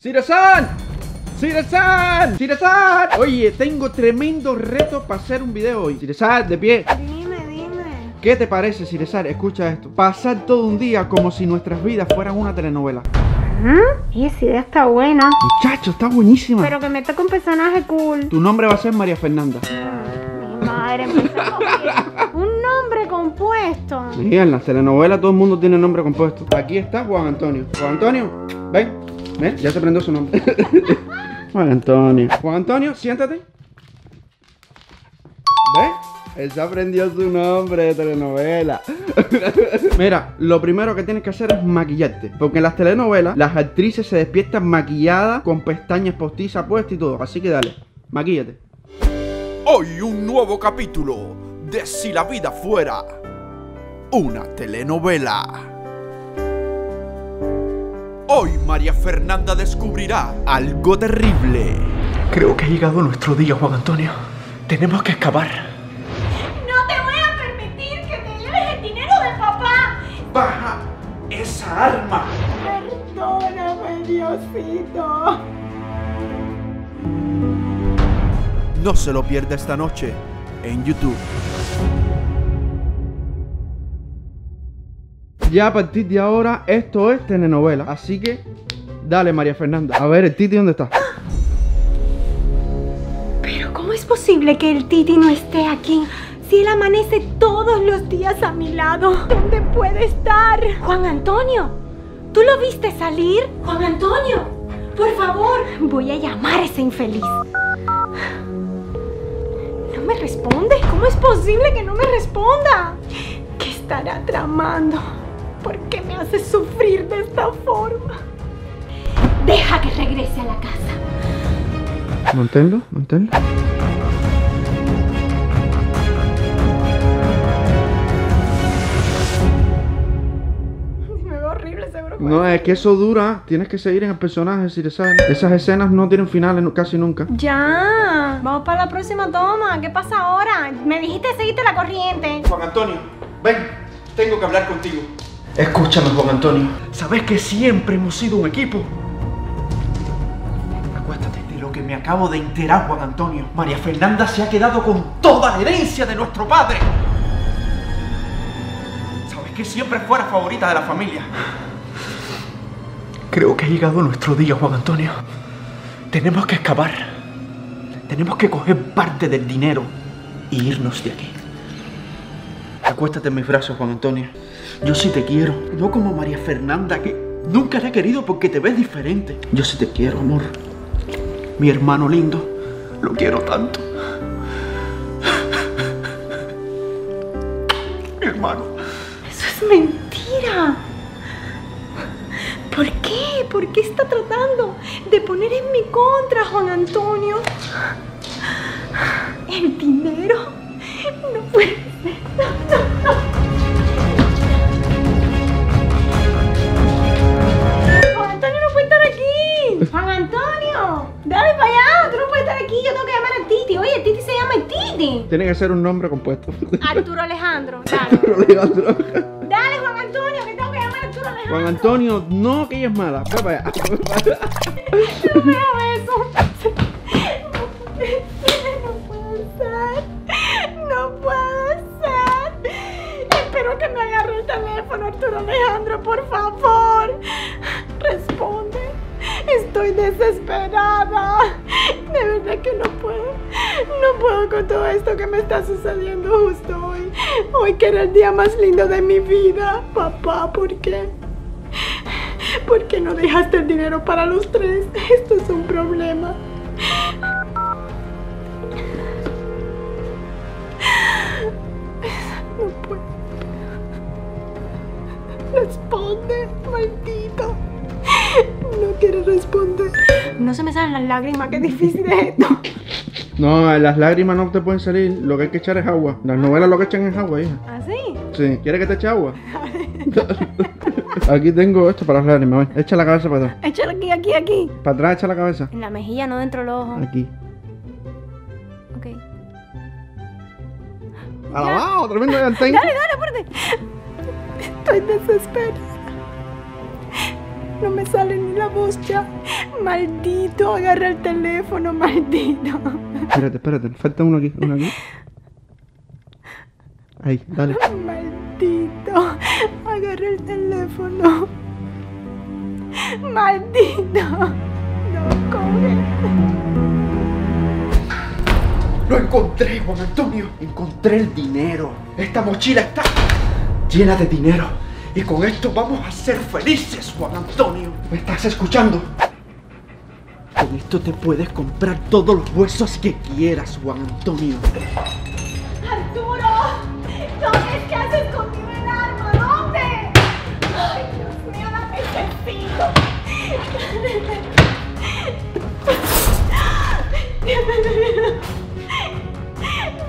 ¡Siresan! ¡Siresan! ¡Siresan! Oye, tengo tremendo reto para hacer un video hoy. Siresan, de pie. Dime, dime. ¿Qué te parece, Siresan? Escucha esto. Pasar todo un día como si nuestras vidas fueran una telenovela. Y esa idea está buena. Muchacho, está buenísima. Pero que me toque un personaje cool. Tu nombre va a ser María Fernanda. Mi madre, empezamos bien. Un nombre compuesto. Sí, en las telenovelas todo el mundo tiene nombre compuesto. Aquí está Juan Antonio. Juan Antonio, ven. Ven, ya se prendió su nombre. Juan Antonio. Juan Antonio, siéntate. ¿Ves? Él se aprendió su nombre de telenovela. Mira, lo primero que tienes que hacer es maquillarte. Porque en las telenovelas las actrices se despiertan maquilladas con pestañas postizas puestas y todo. Así que dale, maquíllate. Hoy un nuevo capítulo de Si la vida fuera una telenovela. Hoy María Fernanda descubrirá algo terrible. Creo que ha llegado nuestro día, Juan Antonio. Tenemos que escapar. No te voy a permitir que te lleves el dinero de papá. ¡Baja esa arma! Perdóname, Diosito. No se lo pierda esta noche en YouTube. Ya a partir de ahora esto es telenovela. Así que dale, María Fernanda. A ver, el Titi, ¿dónde está? Pero ¿cómo es posible que el Titi no esté aquí? Si él amanece todos los días a mi lado, ¿dónde puede estar? Juan Antonio, ¿tú lo viste salir? Juan Antonio, por favor, voy a llamar a ese infeliz. No me responde. ¿Cómo es posible que no me responda? ¿Qué estará tramando? ¿Por qué me hace sufrir de esta forma? Deja que regrese a la casa. Manténlo, manténlo. Me veo horrible, seguro. que- No, es que eso dura. Tienes que seguir en el personaje, si le saben. Esas escenas no tienen finales casi nunca. Ya, vamos para la próxima toma. ¿Qué pasa ahora? Me dijiste seguirte la corriente. Juan Antonio, ven, tengo que hablar contigo. Escúchame, Juan Antonio. ¿Sabes que siempre hemos sido un equipo? Acuéstate. De lo que me acabo de enterar, Juan Antonio. María Fernanda se ha quedado con toda la herencia de nuestro padre. ¿Sabes que siempre fue la favorita de la familia? Creo que ha llegado nuestro día, Juan Antonio. Tenemos que escapar. Tenemos que coger parte del dinero y irnos de aquí. Acuéstate en mis brazos, Juan Antonio. Yo sí te quiero. No como María Fernanda, que nunca te he querido porque te ves diferente. Yo sí te quiero, amor. Mi hermano lindo. Lo quiero tanto. Mi hermano. Eso es mentira. ¿Por qué? ¿Por qué está tratando de poner en mi contra, Juan Antonio? El dinero. No puede. Juan Antonio no puede estar aquí. Juan Antonio, dale para allá. Tú no puedes estar aquí. Yo tengo que llamar a Titi. Oye, Titi se llama Titi. Tiene que ser un nombre compuesto. Arturo Alejandro. Dale. Alejandro. Dale, Juan Antonio, que tengo que llamar a Arturo Alejandro. Juan Antonio, no que ella es mala. Ve para allá. No veo eso. Puedo con todo esto que me está sucediendo justo hoy. Hoy que era el día más lindo de mi vida. Papá, ¿por qué? ¿Por qué no dejaste el dinero para los tres? Esto es un problema. No puedo. Responde, maldito. No quiere responder. No se me salen las lágrimas, qué difícil es esto. No, las lágrimas no te pueden salir. Lo que hay que echar es agua. Las novelas lo que echan es agua, hija. ¿Así? Sí. ¿Quieres que te eche agua? Aquí tengo esto para las lágrimas. Echa la cabeza para atrás. Échalo aquí, aquí, aquí. Para atrás, echa la cabeza. En la mejilla, no dentro del ojo. Aquí. Ok. ¡Alabado! Tremendo llantén. Dale, dale, apúrate. Estoy desesperada. No me sale ni la voz ya. Maldito, agarra el teléfono, maldito. Espérate, espérate, falta uno aquí, uno aquí. Ahí, dale. Maldito, agarra el teléfono. Maldito. No coge. Lo encontré, Juan Antonio. Encontré el dinero. Esta mochila está llena de dinero. Y con esto vamos a ser felices, Juan Antonio. ¿Me estás escuchando? Con esto te puedes comprar todos los huesos que quieras, Juan Antonio. Arturo, ¿dónde es que has escondido el arma? ¿Dónde? Ay, Dios mío, la necesito.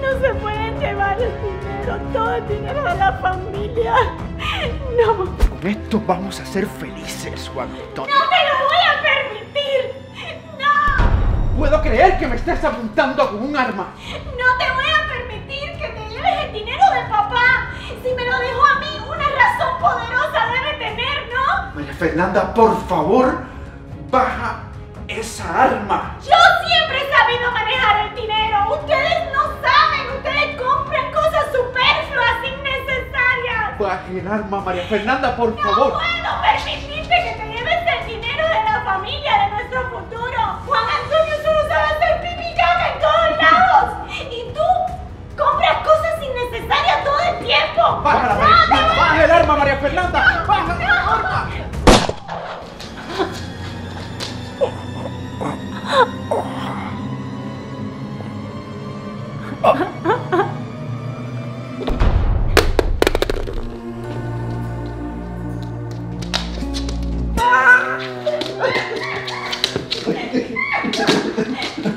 No se pueden llevar el dinero, todo el dinero de la familia. No, no Con esto vamos a ser felices, Juan Antonio. te lo voy a permitir. No, Puedo creer que me estés apuntando con un arma. no te voy a permitir que te lleves el dinero de papá. Si me lo dejó a mí, una razón poderosa debe tener, ¿no? María Fernanda, por favor, baja esa arma. Yo siempre he sabido manejar el dinero. Ustedes no saben. Ustedes compran cosas superfluas, innecesarias. Baja el arma, María Fernanda, por No favor. puedo permitirte que te lleves el dinero de la familia, de nuestro futuro. Juan Antonio solo sabe hacer pipi caca en todos lados. Y tú compras cosas innecesarias todo el tiempo. Baja, No, María Fernanda, a- baja el arma, María Fernanda. Baja el arma.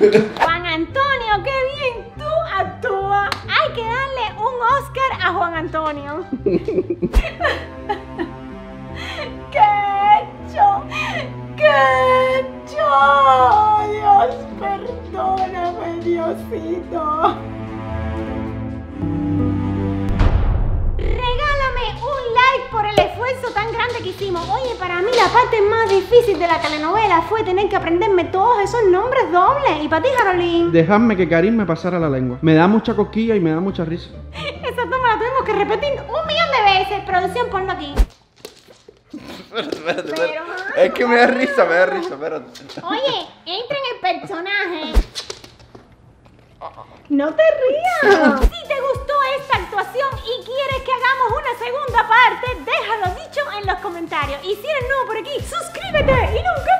Juan Antonio, qué bien tú actúas. Hay que darle un Oscar a Juan Antonio. ¿Qué he hecho? ¿Qué he hecho? Dios, perdóname, Diosito. Que hicimos. Oye, para mí la parte más difícil de la telenovela fue tener que aprenderme todos esos nombres dobles. ¿Y para ti, Caroline? Dejadme que Karim me pasara la lengua. Me da mucha cosquilla y me da mucha risa. Esa toma la tuvimos que repetir un millón de veces. Producción, ponlo aquí. Espérate, espérate, Pero, Es que me da risa, me da risa, espérate. Oye, entra en el personaje. No te rías. Y si eres nuevo por aquí, suscríbete y nunca